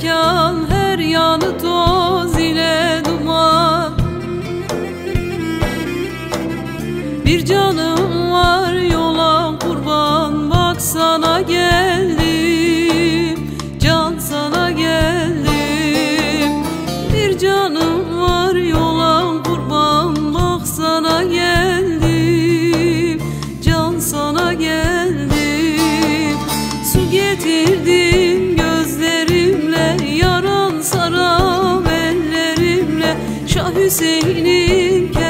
mekan her yanı toz ile duman. Bir canım var yola kurban. Baksana gel. Hüseyin'im Kerbelam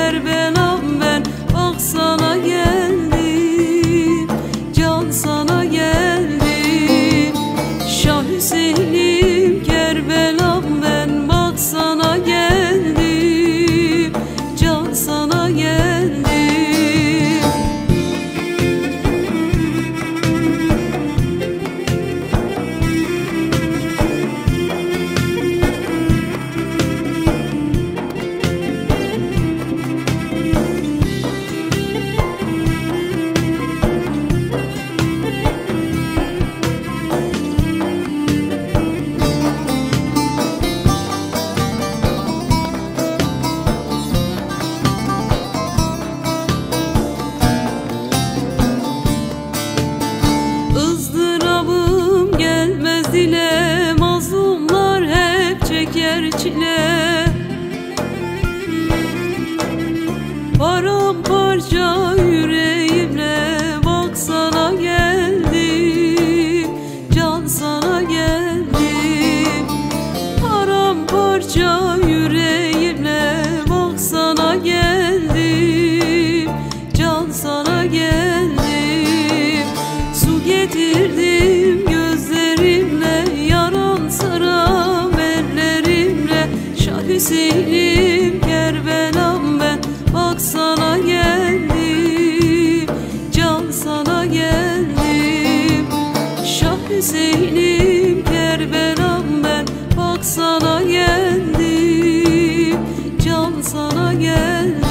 Paramparça yüreğimle Bak sana geldim Can sana geldim. Su getirdim gözlerimle Yaran saram ellerimle Şah Hüseyin'im Kerbelam ben Bak sana geldim Can sana geldim. Şah Hüseyin'im Kerbelam Bak sana geldim Can sana geldim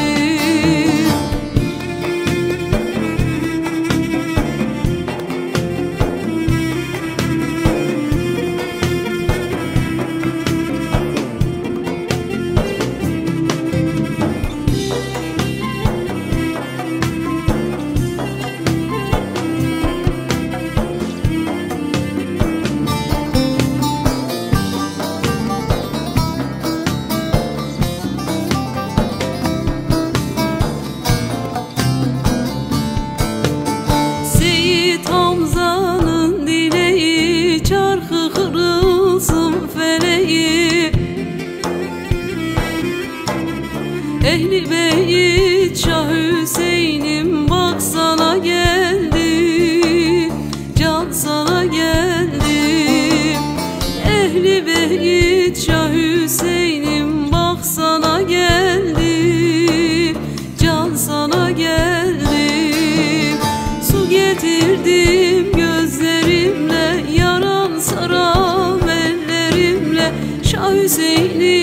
Ehli beyit Şah Hüseyin'im Bak sana geldim Can sana geldim Ehli beyit Şah Hüseyin'im Bak sana geldim Can sana geldim Su getirdim gözlerimle Yaran saram ellerimle Şah Hüseyin'im